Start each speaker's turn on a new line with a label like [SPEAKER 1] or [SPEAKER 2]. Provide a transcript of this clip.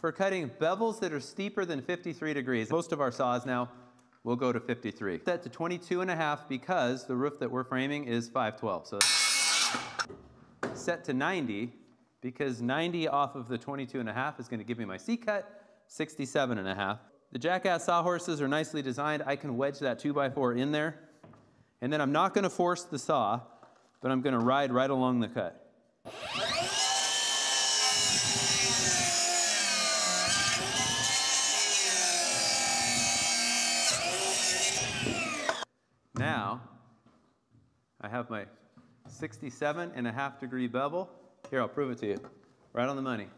[SPEAKER 1] For cutting bevels that are steeper than 53 degrees, most of our saws now will go to 53. Set to 22 and a half because the roof that we're framing is 512. So set to 90 because 90 off of the 22 and a half is going to give me my C cut, 67 and a half. The Jackass sawhorses are nicely designed. I can wedge that 2x4 in there. And then I'm not going to force the saw, but I'm going to ride right along the cut. Now, I have my 67 and a half degree bevel. Here, I'll prove it to you. Right on the money.